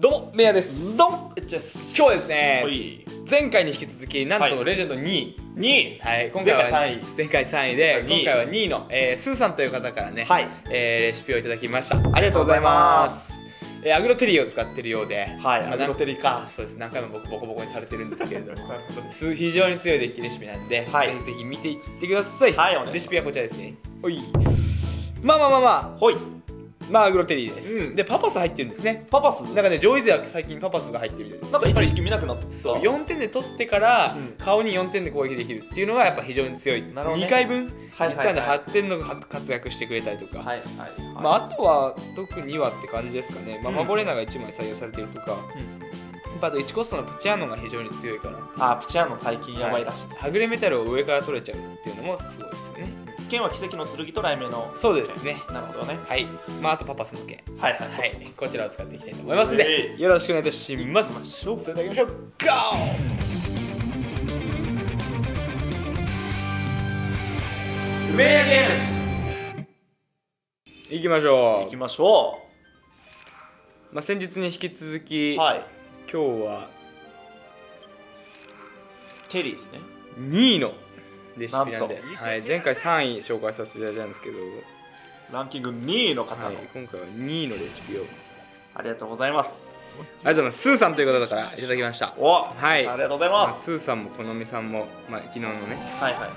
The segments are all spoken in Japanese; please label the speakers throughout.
Speaker 1: どうもメアです。
Speaker 2: ドンエッチです。
Speaker 1: 今日はですね前回に引き続きなんと
Speaker 2: はい。
Speaker 1: レジェンド2位。
Speaker 2: 2位。
Speaker 1: はい、今回は
Speaker 2: 前回3位。
Speaker 1: 前回3位で
Speaker 2: 今回2位。
Speaker 1: 今回は2位の、えースーさんという方からね、
Speaker 2: はい。
Speaker 1: えーレシピをいただきました。ありがとうございます。えーアグロテリーを使ってるようで
Speaker 2: はい
Speaker 1: まあ
Speaker 2: アグロテリーか。
Speaker 1: あそうです何回も僕ボコボコにされてるんですけれども。す非常に強いデッキレシピなんで、
Speaker 2: はい。
Speaker 1: ぜひぜひ見ていってください、
Speaker 2: はいお願いします。
Speaker 1: レシピはこちらですね。ほい。まあまあまあま
Speaker 2: ほい。
Speaker 1: あまあアグロテリーです、
Speaker 2: うん。
Speaker 1: でパパス入ってるんですね。
Speaker 2: パパス？
Speaker 1: なんかね上位勢は最近パパスが入ってるみたいです。
Speaker 2: なんか一時期見なくなった。
Speaker 1: そう。4点で取ってから
Speaker 2: うん。
Speaker 1: 顔に4点で攻撃できるっていうのがやっぱ非常に強い、
Speaker 2: なるほどね。
Speaker 1: 2回分？
Speaker 2: はいはいはい。
Speaker 1: 一旦で8点の活躍してくれたりとか、
Speaker 2: はいはい
Speaker 1: まあ、あとは特にはって感じですかね、まあ、
Speaker 2: うん。
Speaker 1: マゴレナが1枚採用されてるとか、あと1コストのプチアノンが非常に強いかな
Speaker 2: あプチアノ最近やばいらしい。
Speaker 1: はぐれメタルを上から取れちゃうっていうのもすごいですよね
Speaker 2: 剣は奇跡の剣と雷鳴の。
Speaker 1: そうですね。
Speaker 2: なるほどね。
Speaker 1: はい。まああとパパスの剣。
Speaker 2: はいはい
Speaker 1: はい。こちらを使っていきたいと思いますので
Speaker 2: えい。
Speaker 1: よろしくお願いいたします。
Speaker 2: 行きましょう。
Speaker 1: それでは行きましょう。GO!
Speaker 2: ゲーム
Speaker 1: 行きましょ
Speaker 2: 行きましょ
Speaker 1: う、まあ、先日に引き続き、
Speaker 2: うはい。
Speaker 1: 今日は
Speaker 2: テリーですね。
Speaker 1: 2位のレシピなんで。
Speaker 2: なんと。
Speaker 1: はい、前回3位紹介させていただいたんですけど、
Speaker 2: ランキング2位の方の、
Speaker 1: はい、今回は2位のレシピを。
Speaker 2: ありがとうございます。
Speaker 1: ありがとうございます。スーさんという方からいただきました。
Speaker 2: お
Speaker 1: はい。
Speaker 2: ありがとうござい
Speaker 1: まあ
Speaker 2: ます
Speaker 1: スーさんもこのみさんも、まあ、昨日のね。
Speaker 2: はいはい。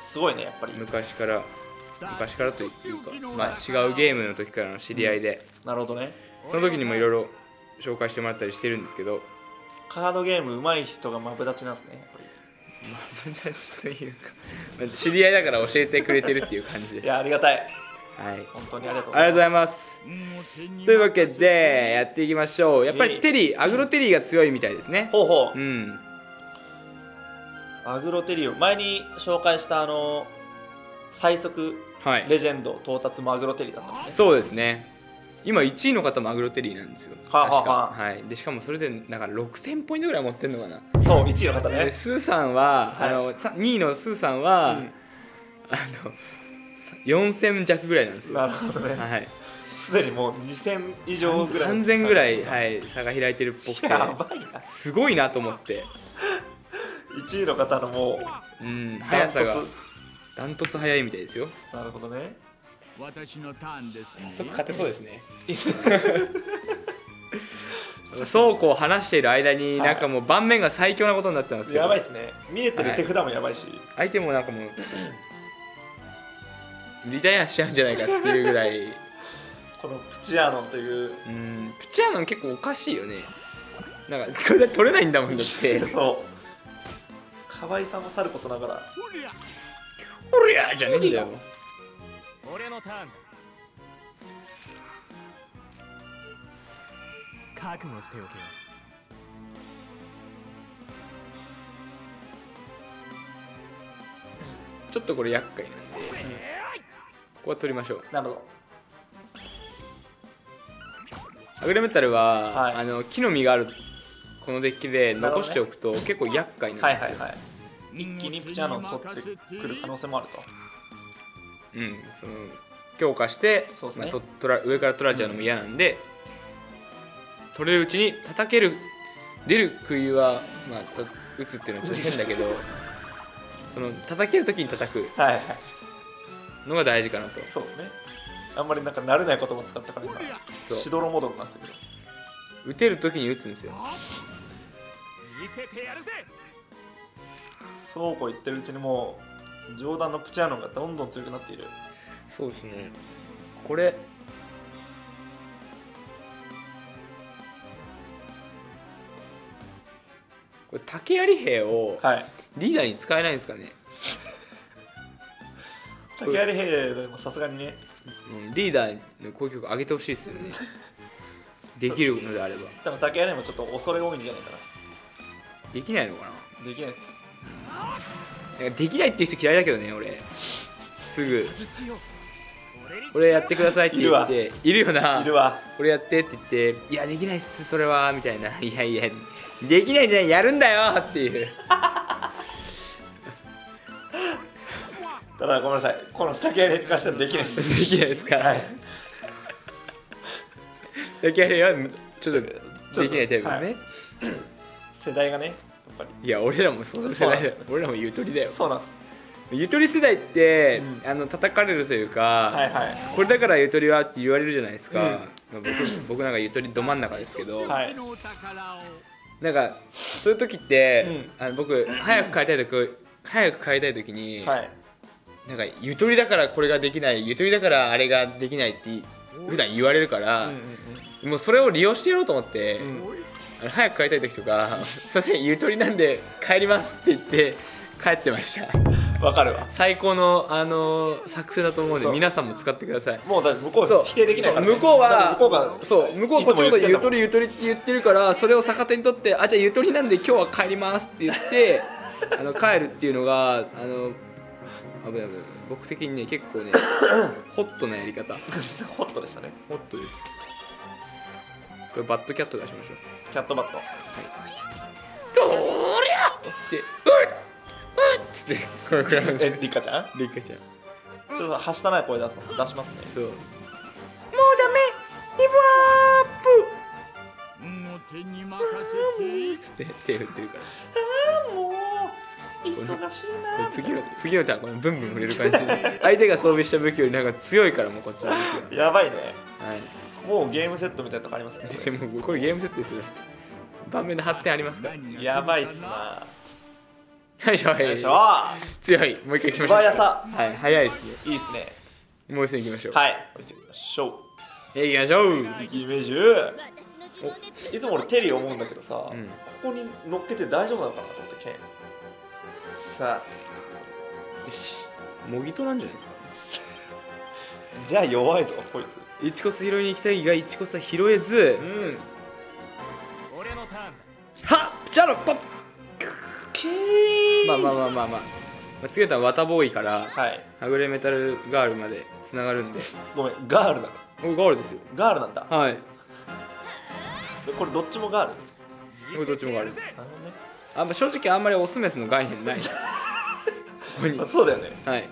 Speaker 2: すごいねやっぱり。
Speaker 1: 昔から昔からというか、まあ、違うゲームの時からの知り合いで、
Speaker 2: なるほどね。
Speaker 1: その時にもいろいろ紹介してもらったりしてるんですけど。
Speaker 2: カードゲーム上手い人がマブダチなんですねやっぱ
Speaker 1: 友達というかまあ知り合いだから教えてくれてるっていう感じで。
Speaker 2: りいやありがたい。
Speaker 1: はい。
Speaker 2: 本当にありがとう
Speaker 1: ありがとうござい
Speaker 2: ま
Speaker 1: ますというわけでやっていきましょう。やっぱりテリーアグロテリーが強いみたいですね。
Speaker 2: ほうほう。
Speaker 1: うん。
Speaker 2: アグロテリオ前に紹介したあの最速
Speaker 1: はい。
Speaker 2: レジェンド到達もアグロテリだったもんね。
Speaker 1: そうですね今1位の方もアグロテリーなんですよ。
Speaker 2: ははあは
Speaker 1: はい、でしかもそれでなんか6000ポイントぐらい持ってんのかな。
Speaker 2: そう1位の方
Speaker 1: で
Speaker 2: ね
Speaker 1: スーさんは、
Speaker 2: はい。
Speaker 1: あのさ2位のスーさんは、
Speaker 2: うん。
Speaker 1: あの4000弱ぐらいなんですよ。
Speaker 2: なるほどね。
Speaker 1: はい。
Speaker 2: すでにもう2000以上ぐらい。
Speaker 1: 3000ぐらい、はい、差が開いてるっぽくて。
Speaker 2: やばいな。
Speaker 1: すごいなと思って、
Speaker 2: 1位の方のもう
Speaker 1: うん、速さが
Speaker 2: ダント
Speaker 1: ツ速いみたいですよ。
Speaker 2: ツなるほどね
Speaker 3: 私のターンです、ね。
Speaker 1: 早速勝てそうですね。そうこう話している間に
Speaker 2: はい
Speaker 1: なんかもう盤面が最強なことになってますけど。
Speaker 2: やばいっすね。見えてる手札もやばいし、
Speaker 1: 相手もなんかもうリタイアしちゃうんじゃないかっていうぐらい。
Speaker 2: このプチアノンという。
Speaker 1: うん。プチアノン結構おかしいよね。なんかこれ取れないんだもんだって。
Speaker 2: そう。可愛さもさることながら。
Speaker 3: おりゃ
Speaker 1: おりゃじゃねえんだよ
Speaker 3: 俺のターン。だ。覚悟しておけよ。
Speaker 1: ちょっとこれ厄介なんで。ここは取りましょう。
Speaker 2: なるほど。
Speaker 1: アグレメタルは、
Speaker 2: はい。
Speaker 1: あの木の実があるこのデッキで残しておくと結構厄介なんですよ、
Speaker 2: はいはいはい。一気にプチアノン取ってくる可能性もあると
Speaker 1: うん、その強化して、
Speaker 2: そうですね。
Speaker 1: まあ、と取ら上から取られちゃうのも嫌なんで、取れるうちに叩ける出る杭は、まあ、と打つっていうのはちょっと変だけど その叩ける時に叩く
Speaker 2: はいはい。
Speaker 1: のが大事かなと。
Speaker 2: そうですね。あんまりなんか慣れない言葉使ったから今しどろもどろなんですけど
Speaker 1: 打てる時に打つんですよ。
Speaker 3: 見せてやるぜ。
Speaker 2: そうこう言ってるうちにもう上段のプチアノンがどんどん強くなっている。
Speaker 1: そうですね。これ。これ竹槍兵を
Speaker 2: はい。
Speaker 1: リーダーに使えないんですかね、
Speaker 2: 竹槍兵でもさすがにね。
Speaker 1: うん、リーダーの攻撃力上げてほしいですよね。できるのであれば。
Speaker 2: 多分竹槍もちょっと恐れ多いんじゃないか
Speaker 1: できないのかな
Speaker 2: な。できないです
Speaker 1: なんかできないっていう人嫌いだけどね俺。すぐ。
Speaker 3: 俺に
Speaker 1: これやってくださいって言っているよな。い
Speaker 2: るわ。
Speaker 1: これやってって言って「いやできないっすそれは」みたいな「いやいやできないじゃんやるんだよ」っていう。
Speaker 2: ただごめんなさい。この竹槍に関してはできないです。
Speaker 1: できないですか、
Speaker 2: はい。
Speaker 1: 竹槍はちょっとできないタイプですね、
Speaker 2: はい。世代がねぱり。
Speaker 1: い、や俺らもその世代だよ。俺らもゆとりだよ。
Speaker 2: そうなんです。
Speaker 1: ゆとり世代って、
Speaker 2: うん。
Speaker 1: あの叩かれるというか、
Speaker 2: はいはい。
Speaker 1: これだからゆとりはって言われるじゃないですか、
Speaker 2: うん。
Speaker 1: まあ僕 僕なんかゆとりど真ん中ですけど、
Speaker 2: はい。
Speaker 1: なんかそういう時って、
Speaker 2: う
Speaker 1: あの僕早く帰りたい時早く帰りたい時に、
Speaker 2: はい。
Speaker 1: なんかゆとりだからこれができないゆとりだからあれができないって普段言われるから、
Speaker 2: うんうん。
Speaker 1: もうそれを利用してやろうと思って、
Speaker 2: うん
Speaker 1: あの早く帰りたい時とか「すいませんゆとりなんで帰ります」って言って帰ってました。
Speaker 2: うんわかるわ。
Speaker 1: 最高の、あの作戦だと思うんで皆さんも使ってください。
Speaker 2: もうだ向こ
Speaker 1: そう。
Speaker 2: う否定できないから、
Speaker 1: そう。向こうは
Speaker 2: 向こうが
Speaker 1: そう。向こうはこっちのことゆと
Speaker 2: り
Speaker 1: りゆとりって言ってるからそれを逆手にとってあじゃあゆとりなんで今日は帰りますって言って あの帰るっていうのがあの危ない危ない。僕的にね結構ね ホットなやり方。
Speaker 2: ホットでしたね。
Speaker 1: ホットです。これバッドキャット出しましょう
Speaker 2: キャットバット。
Speaker 1: どりゃってうっうっつってこれくらい。
Speaker 2: えリカちゃん？
Speaker 1: リカちゃん。
Speaker 2: ちょっとはしたない声出す出しますね。
Speaker 1: そう。もうダメ。ギブアップ。
Speaker 3: もう手に任せて。
Speaker 1: つって手振ってるから
Speaker 2: あもう。忙しい
Speaker 1: こ
Speaker 2: な。
Speaker 1: れ次の 次のターンこのブンブン触れる感じ。で 相手が装備した武器よりなんか強いからもうこっちの武器
Speaker 2: やばいね。
Speaker 1: がはい
Speaker 2: もうゲームセットみたいなとこありますね
Speaker 1: でもこれゲームセットですよ。盤面で発展ありますか？ら
Speaker 2: やばいっすな。
Speaker 1: よいしょ。
Speaker 2: よいしょ。
Speaker 1: 強い。もう一回行きましょう。
Speaker 2: 素早さ。
Speaker 1: はい早いですね。
Speaker 2: いいっすね。
Speaker 1: もう一戦行きましょう。
Speaker 2: はい。お見せしましょ
Speaker 1: え行きましょう。
Speaker 2: うイメージいつも俺テリー思うんだけどさ、
Speaker 1: うん。
Speaker 2: ここに乗っけて大丈夫なのかなと思ってケン。さ
Speaker 1: よし。模擬となんじゃないですか。
Speaker 2: あ じゃあ弱いぞこいつ
Speaker 1: イチコス拾いに行きたいがイチコスは拾えず。
Speaker 2: うん。
Speaker 3: 俺のターンだ。
Speaker 1: はっじゃあのポッ。
Speaker 2: けー
Speaker 1: まあまあまあまあまあ、まあ、次はワタボーイから
Speaker 2: はい。
Speaker 1: はぐれメタルガールまでつながるんで。
Speaker 2: ごめんガールなの？
Speaker 1: おガールですよ。
Speaker 2: ガールなんだ。
Speaker 1: はい。
Speaker 2: でこれどっちもガール？
Speaker 1: これどっちもガールです。
Speaker 2: なるほどね。
Speaker 1: あんま正直あんまりオスメスの概念ない。ここに。
Speaker 2: あそうだよね。
Speaker 1: はい。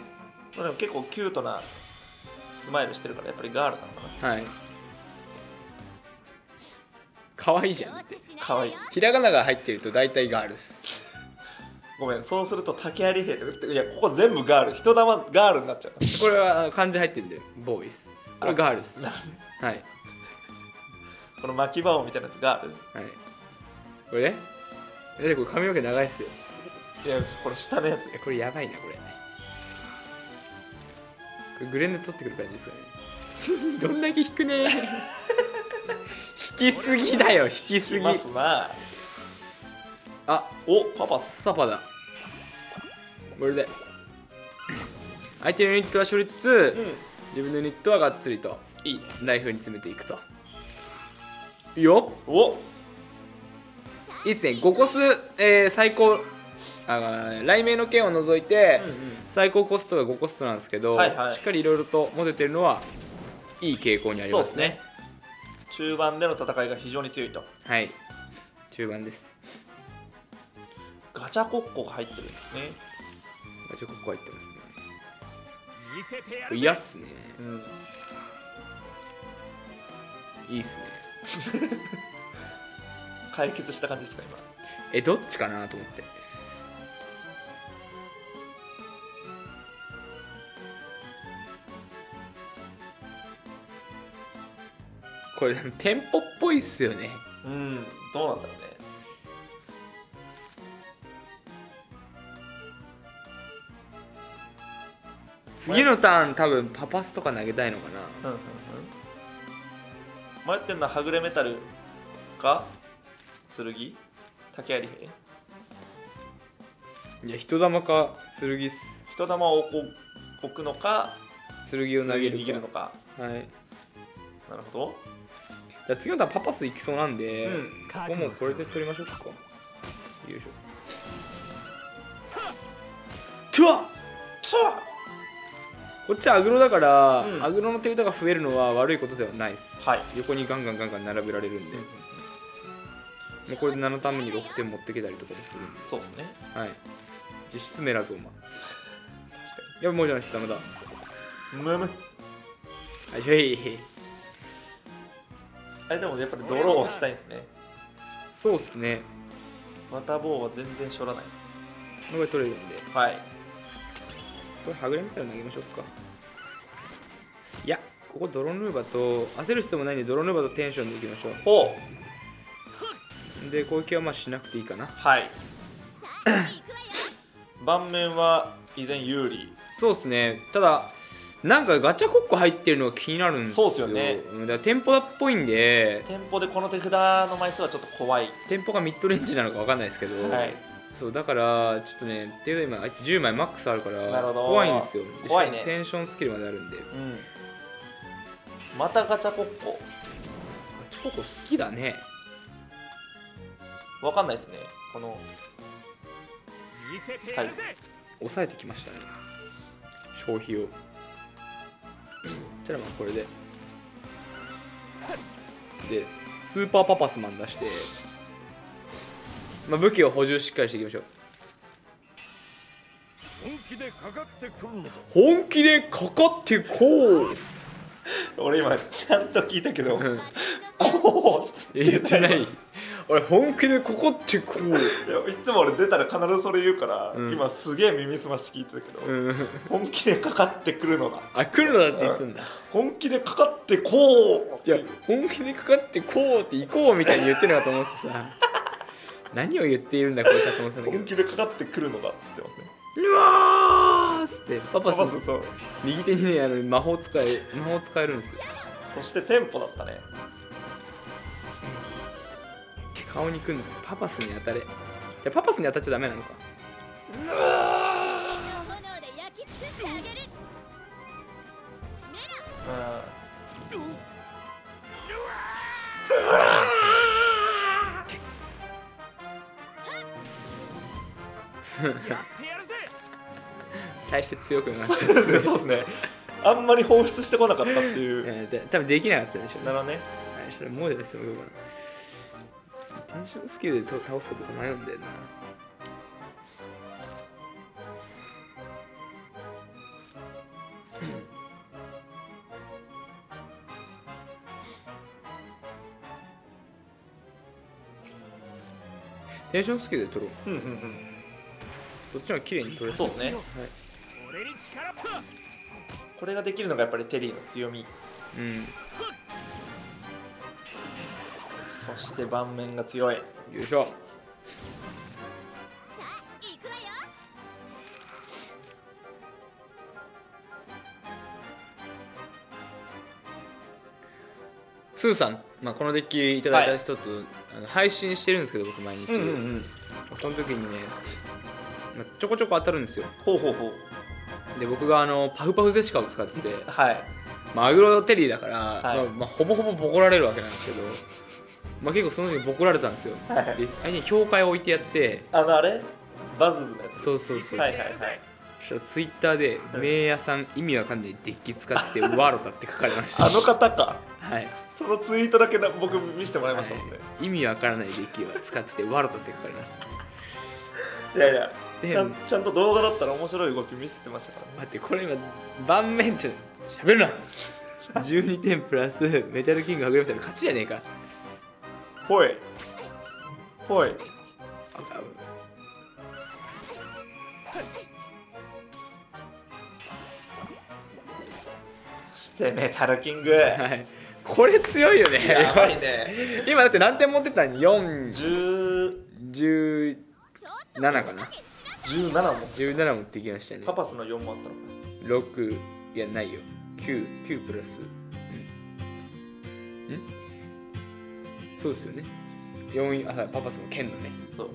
Speaker 2: まあでも結構キュートなスマイルしてるからやっぱりガールなのか
Speaker 1: はい。可愛いじゃん。って
Speaker 2: なかわい。い
Speaker 1: ひらがなが入ってると大体ガールです。
Speaker 2: ごめんそうすると竹槍兵とかいやここ全部ガール。人玉ガールになっちゃう。
Speaker 1: これはあの漢字入ってるんでボーイですこれガールです。
Speaker 2: な
Speaker 1: はい。
Speaker 2: この巻き場王みたいなやつガール。
Speaker 1: はい。これ？ねえこれ髪の毛長いっすよ。
Speaker 2: いやこれ下のやつ。
Speaker 1: えこれやばいなこれグレネ取ってくる感じですかね。どんだけ引くね。引きすぎだよ引きすぎ。
Speaker 2: いますな。
Speaker 1: あ
Speaker 2: おパパス
Speaker 1: スパパだ。これで。相手のユニットは処理つつ、
Speaker 2: うん。
Speaker 1: 自分のユニットはがっつりと
Speaker 2: いい。
Speaker 1: ライフに詰めていくと。いいよ
Speaker 2: お。
Speaker 1: いいっすね。5コス、えー最高あ雷鳴の剣を除いて、
Speaker 2: うんうん。
Speaker 1: 最高コストが5コストなんですけど、
Speaker 2: はいはい。
Speaker 1: しっかりいろいろと持ててるのはいい傾向にありますね。
Speaker 2: 中盤での戦いが非常に強いと。
Speaker 1: はい。中盤です。
Speaker 2: ガチャコッコが入ってるんですね。
Speaker 1: あちょここ入ってますね。嫌っすね。
Speaker 2: うん
Speaker 1: いいっすね。
Speaker 2: 解決した感じですか今。
Speaker 1: えどっちかなと思ってこれテンポっぽいっすよね。
Speaker 2: うんどうなんだろうね。
Speaker 1: 次のターン多分パパスとか投げたいのかな。
Speaker 2: うんうんうん。迷ってんのははぐれメタルか？剣？竹槍兵？
Speaker 1: いや人玉か剣っす。
Speaker 2: 人玉を置くのか
Speaker 1: 剣を投げる
Speaker 2: のか。
Speaker 1: はい。
Speaker 2: なるほど
Speaker 1: じゃあ次のターンパパスいきそうなんで、
Speaker 2: うん。
Speaker 1: ここもうこれで取りましょうか。よいしょ。トゥワ
Speaker 2: さ
Speaker 1: こっちはアグロだから、
Speaker 2: うん。
Speaker 1: アグロの手札が増えるのは悪いことではないです。
Speaker 2: あはい。
Speaker 1: 横にガンガンガンガン並べられるんで、もうこれで7ために6点持ってけたりとかもする。んで
Speaker 2: そうね。
Speaker 1: はい。実質メラゾーマ。いやもうじゃないですダメだ。
Speaker 2: むむ。
Speaker 1: はいしょい
Speaker 2: あれでもやっぱりドローはしたいんですね。
Speaker 1: そうっすね。
Speaker 2: また棒は全然しょらない。
Speaker 1: これ取れるんで。
Speaker 2: はい。
Speaker 1: これはぐれみたいなの投げましょうか。いやここドロヌーバと焦る必要もないんでドロヌーバとテンションでいきましょ
Speaker 2: ほう
Speaker 1: う。で攻撃はまあしなくていいかな。
Speaker 2: はい。盤面は依然有利。
Speaker 1: そうっすね。ただなんかガチャコッコ入ってるのが気になるんですよ。
Speaker 2: そうっすよね。
Speaker 1: んだからテンポだっぽいんで。
Speaker 2: 店舗でこの手札の枚数はちょっと怖い。
Speaker 1: テンポがミッドレンジなのか分かんないですけど、
Speaker 2: はい。
Speaker 1: そうだからちょっとねっていうか今10枚マックスあるから
Speaker 2: なるほど。
Speaker 1: 怖いんですよ。で
Speaker 2: 怖いね。
Speaker 1: テンションスキルまであるんで。
Speaker 2: うん。またガチャコッコ。
Speaker 1: ガチャコッコ好きだね。
Speaker 2: わかんないですね。この。
Speaker 3: 見せてやるぜ、
Speaker 1: 抑えてきましたね。消費をじゃあまあこれで。でスーパーパパスマン出して、まあ、武器を補充しっかりしていきましょう。
Speaker 3: 本気でかかってくるのだ。
Speaker 1: 本気でかかってこう。
Speaker 2: 俺今ちゃんと聞いたけど
Speaker 1: うん。
Speaker 2: こうっつって
Speaker 1: 言ってない俺本気でかかってこう。
Speaker 2: いやいつも俺出たら必ずそれ言うから、
Speaker 1: うん。
Speaker 2: 今すげえ耳すまして聞いてたけど、
Speaker 1: うん。
Speaker 2: 本気でかかってくるのだ
Speaker 1: あ来るのだって言ってたんだ。
Speaker 2: 本気でかかってこう
Speaker 1: じゃあ本気でかかってこうって行こうみたいに言ってるのかと思ってさ。何を言っているんだこいつはと思ってたんだけど。
Speaker 2: 本気でかかってくるのだっつって。ますね
Speaker 1: うわーっつってパパス
Speaker 2: パ
Speaker 1: 右手にねあの魔法使い魔法使えるんですよ。
Speaker 2: そしてテンポだったね
Speaker 1: 顔にくんのパパスに当たれ。じゃパパスに当たっちゃダメなのか。
Speaker 4: 炎で焼き尽くしてあ
Speaker 1: 大して強くなっちゃ
Speaker 2: そうですねそうですねあん。まり放出してこなかったっていう
Speaker 1: えーで多分できなかったでしょうね
Speaker 2: なるほどね
Speaker 1: はいしたらもうですよテンションスキルでと倒すことか迷うんだよな。テンションスキルで取ろう。
Speaker 2: うんうんうん。
Speaker 1: そっちの方が綺麗に取れ
Speaker 2: そうですね。
Speaker 1: はい。
Speaker 2: これができるのがやっぱりテリーの強み。
Speaker 1: うん
Speaker 2: して盤面が強い。
Speaker 1: よいしょ。
Speaker 4: さあ行くわよ。
Speaker 1: スーさん、まあ、このデッキいただいた人と、あの配信してるんですけど僕毎日、
Speaker 2: ん。
Speaker 1: その時にね、まあ、ちょこちょこ当たるんですよ。
Speaker 2: ほうほうほう。
Speaker 1: で僕があのパフパフゼシカを使ってて
Speaker 2: はい。
Speaker 1: まあアグロテリーだから、
Speaker 2: はい。
Speaker 1: まあまあ、ほぼほぼボコられるわけなんですけど、まあ、結構その時ボコられたんですよ。
Speaker 2: はい。
Speaker 1: で相手に評価を置いてやって。
Speaker 2: あのあれ？バズズのやつ？
Speaker 1: そうそうそう、
Speaker 2: はいはいはい。
Speaker 1: そしたらツイッターで「名屋さん意味わかんないデッキ使っててワロだ」って書かれました。
Speaker 2: あの方か？
Speaker 1: はい。
Speaker 2: そのツイートだけだ僕見せてもらいましたもんね、
Speaker 1: はい。意味わからないデッキは使っててワロだって書かれました。
Speaker 2: い、やいや
Speaker 1: で
Speaker 2: ちゃんちゃんと動画だったら面白い動き見せてましたからね。
Speaker 1: 待ってこれ今盤面ちょしゃべるな。12点プラスメタルキングはぐれみた。いな勝ちじゃねえか
Speaker 2: ほい。ほい。
Speaker 1: あ
Speaker 2: そしてメタルキング。
Speaker 1: はい。これ強いよね。
Speaker 2: やばいね。
Speaker 1: 今だって何点持ってたの？4
Speaker 2: 10
Speaker 1: 17かな。
Speaker 2: 17も。
Speaker 1: 17持ってきましたね。
Speaker 2: パパスの4もあったのか。
Speaker 1: 6いやないよ。99プラスそうですよね。4あはいパパスの剣のね。
Speaker 2: そう。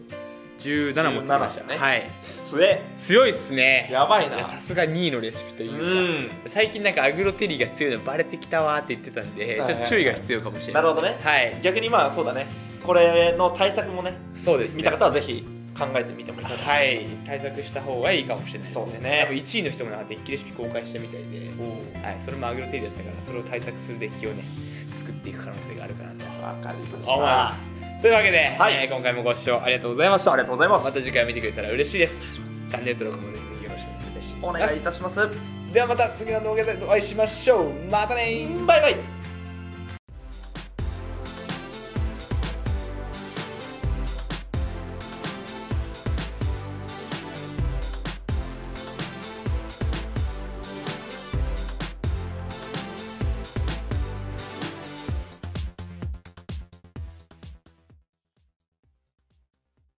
Speaker 1: 17持ってきました
Speaker 2: 17ね。
Speaker 1: はい。
Speaker 2: 強え。
Speaker 1: 強いっすね。
Speaker 2: やばいな。
Speaker 1: さすが2位のレシピという最近なんかアグロテリーが強いのバレてきたわーって言ってたんで、ちょっと注意が必要かもしれない
Speaker 2: なるほどね。
Speaker 1: はい。
Speaker 2: 逆にまあそうだね。これの対策もね
Speaker 1: そうですね。
Speaker 2: 見た方はぜひ考えてみてもいいかな
Speaker 1: はい。対策した方がいいかもしれない
Speaker 2: そうですね。
Speaker 1: 多分1位の人もなんかデッキレシピ公開したみたいで、はい、それもアグロテリーだったからそれを対策するデッキをね作っていく可能性があるかなと
Speaker 2: わかりまし
Speaker 1: 思います。というわけで、
Speaker 2: はい。
Speaker 1: えー今回もご視聴ありがとうございました。
Speaker 2: ありがとうございます。
Speaker 1: また次回見てくれたら嬉しいです。チャンネル登録もぜひよろしくお願いいたします。
Speaker 2: お願い。いたします
Speaker 1: ではまた次の動画でお会いしましょう。またね
Speaker 2: バイバイ